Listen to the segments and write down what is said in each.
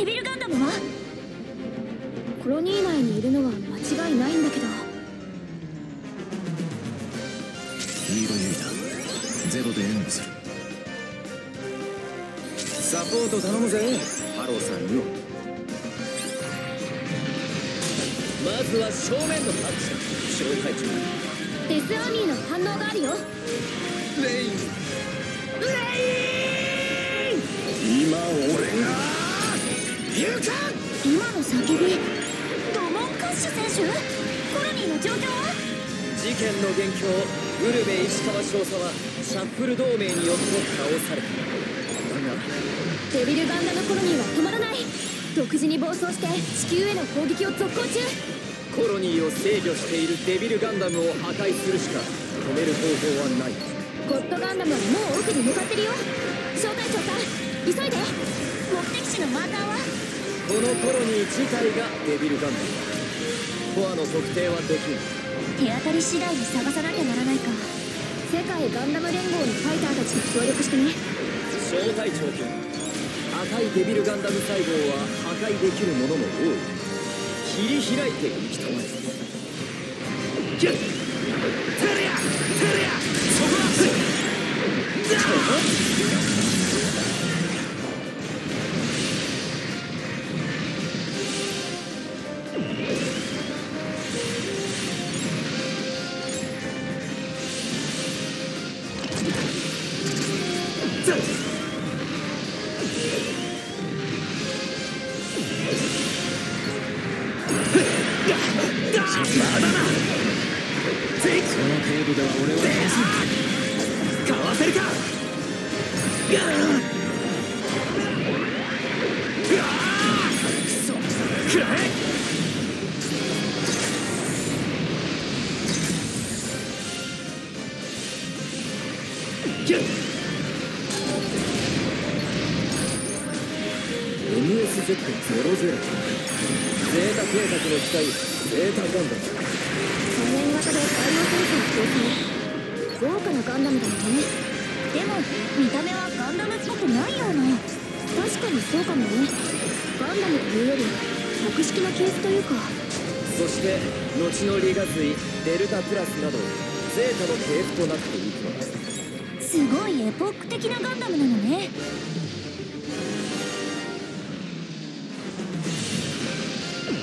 デビルガンダムは？コロニー内にいるのは間違いないんだけど。ミロユイだゼロで援護する。サポート頼むぜ。ハローさんよ。まずは正面のパンチ小隊長デスアーミーの反応があるよ。レイン。レイン。今俺が今の叫びドモンカッシュ選手コロニーの状況は事件の元凶ウルベ石川少佐はシャッフル同盟によって倒された。だがデビルガンダムコロニーは止まらない。独自に暴走して地球への攻撃を続行中。コロニーを制御しているデビルガンダムを破壊するしか止める方法はない。ゴッドガンダムはもう奥に向かってるよ。小隊長さん急いで。目的地のマーカーはこのコロニー自体がデビルガンダムコアの特定はできん。手当たり次第に探さなきゃならないか。世界ガンダム連合のファイターたちと協力してね。小隊長君赤いデビルガンダム細胞は破壊できるものも多い。切り開いていきたまえギュッ。テレアテレアそこそ程度では俺は倒せんかわせるかくら3年型で大量生産強制豪華なガンダムだよねでも見た目はガンダムっぽくない。ような確かにそうかもね。ガンダムというより格式のケースというか。そして後のリガ水デルタプラスなどゼータの系譜となっていくのだすごいエポック的なガンダムなのね。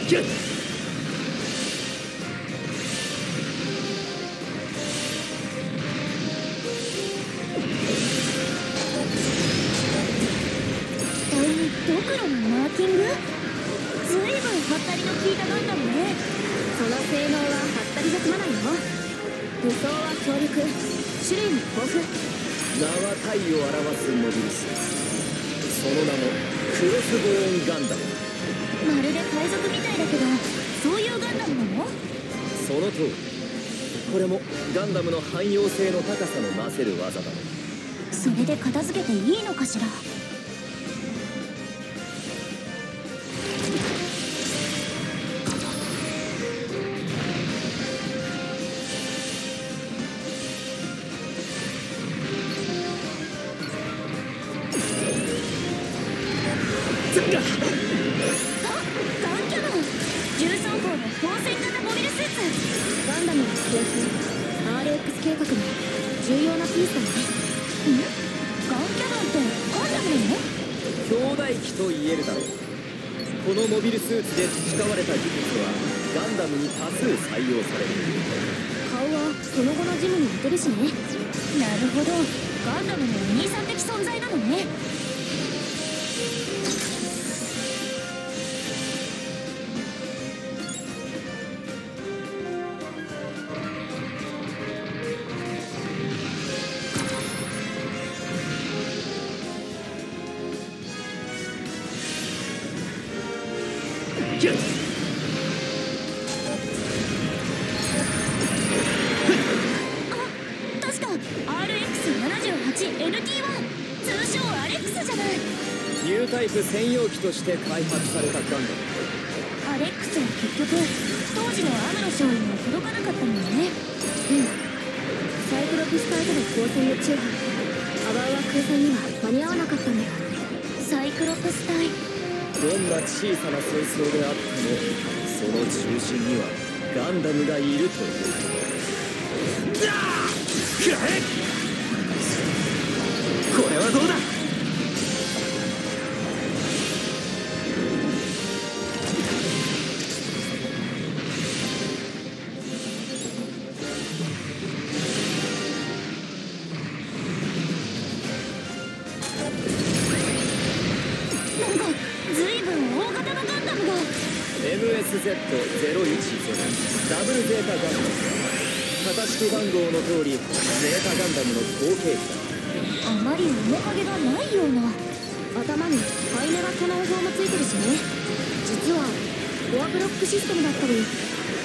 ギュッはったりが済まないよ。武装は強力。種類も豊富。名は体を表すモビルスその名もクロスボーンガンダム。まるで海賊みたいだけどそういうガンダムなの？その通り。これもガンダムの汎用性の高さのなせる技だ。それで片付けていいのかしら？あガンキャノン13号の光線型モビルスーツガンダムの系譜 RX 計画の重要なピースだねんガンキャノンってガンダムなの兄弟機と言えるだろうこのモビルスーツで培われた技術はガンダムに多数採用される顔はその後のジムに似てるしねなるほどガンダムのお兄さん的存在なのね。タイプ専用機として開発されたガンダムア。レックスは結局当時のアムロ少尉には届かなかったのよねサイクロプス隊との交戦の中波ア。バウア空間には間に合わなかったんだよ。サイクロプス隊。どんな小さな戦争であってもその中心にはガンダムがいるという。だくらえこれはどうだ？ガンダムが MSZ010 ダブルゼータガンダム型式番号の通りゼータガンダムの後継機あまり面影がないような頭にハイメガキャノン砲もついてるしね実はコアブロックシステムだったり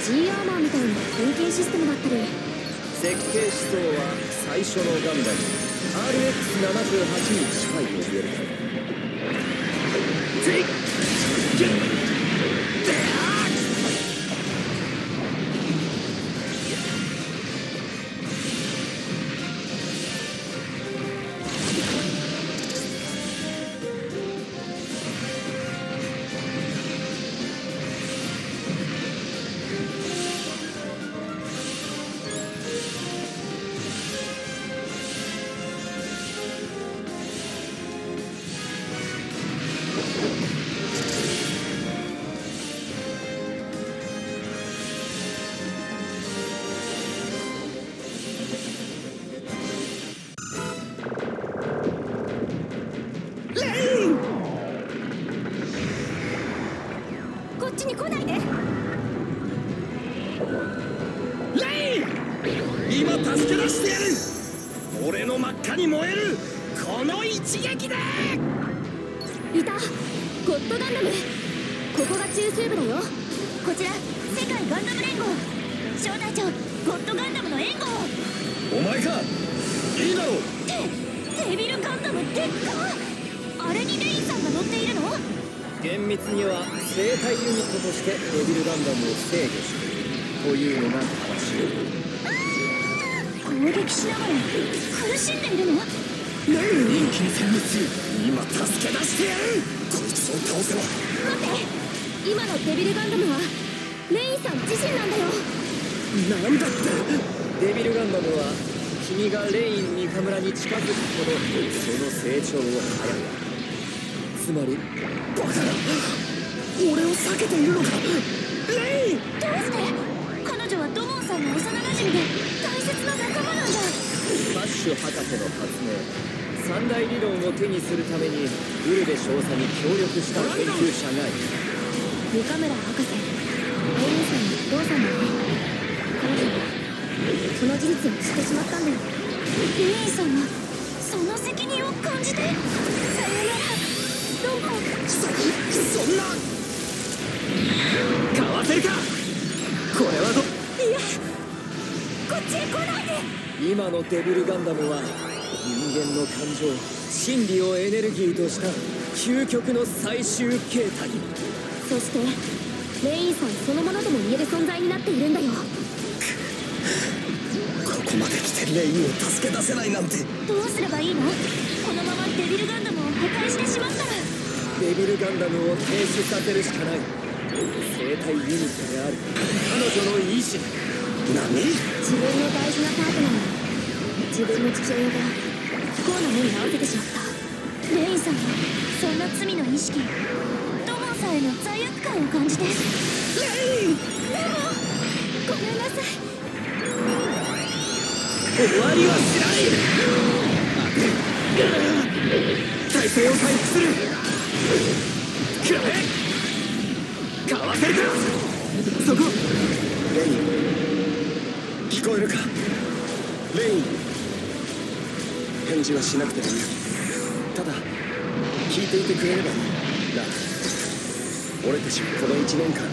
G アーマーみたいな変形システムだったり。設計思想は最初のガンダム。RX78 に近いと言える。ぜいゲッっちに来ないで。レイ今助け出してやる。俺の真っ赤に燃える。この一撃でいた。ゴッドガンダム。ここが中枢部だよ。こちら世界ガンダム連合。招待長ゴッドガンダムの援護。お前か。いいだろ。うってデビルガンダムでっか。あれにレインさんが乗っているの？厳密には生体ユニットとしてデビルガンダムを制御しているというのが正しい攻撃しながら苦しんでいるの何？人気に殲滅今助け出してやる。こいつを倒せば待って今のデビルガンダムはレインさん自身なんだよなんだってデビルガンダムは君がレイン三河村に近づくほどその成長を早めつまりバカな俺を避けているのか。レイ！どうして彼女は土門さんの幼馴染で大切な仲間なんだ。バッシュ博士の発明。三大理論を手にするためにウルベ少佐に協力した研究者がいる。三河村博士レインさんのお父さんだね。彼女はその事実を知ってしまったんだよ。レインさんはその責任を感じて。さよならそそんなかわせるかこれはどいやこっちへ来ないで。今のデビルガンダムは人間の感情心理をエネルギーとした究極の最終形態。そしてレインさんそのものとも言える存在になっているんだよ。ここまで来てレインを助け出せないなんて。どうすればいいの？このままデビルガンダムを破壊してしまったらデビルガンダムを停止させるしかない。生体ユニットである。彼女の意志。だ何自分の大事なパートナーに自分の父親が不幸な目に遭わせてしまった。レインさんはそんな罪の意識。土門さんへの罪悪感を感じて。レイン。ごめんなさい。終わりはしない。体勢を回復するかわせるかそこレイン聞こえるかレイン返事はしなくてもいいただ聞いていてくれればいいな俺たちはこの1年間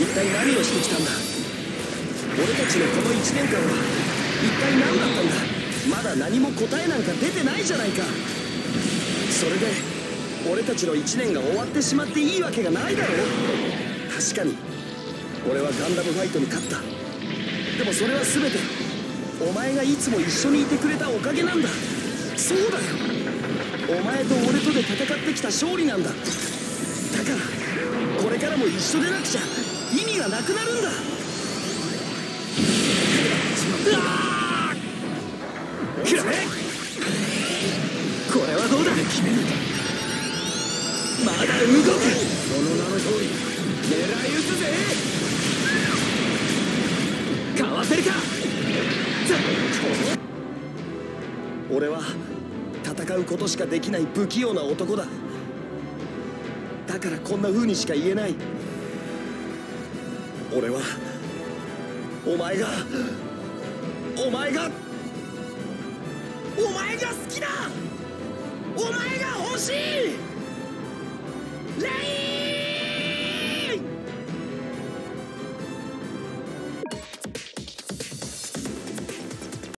一体何をしてきたんだ俺たちのこの1年間は一体何だったんだまだ何も答えなんか出てないじゃないかそれで俺たちの1年が終わってしまっていいわけがないだろ確かに。俺はガンダムファイトに勝った。でもそれは全てお前がいつも一緒にいてくれたおかげなんだ。そうだよ。お前と俺とで戦ってきた勝利なんだ。だからこれからも一緒でなくちゃ意味がなくなるんだ。うわーくらえこれはどうだ？決めるまだ動くその名の通り狙い撃つぜかわせるか俺は戦うことしかできない不器用な男だ。だからこんな風にしか言えない。俺はお前がお前がお前が好きだお前が欲しい。レイ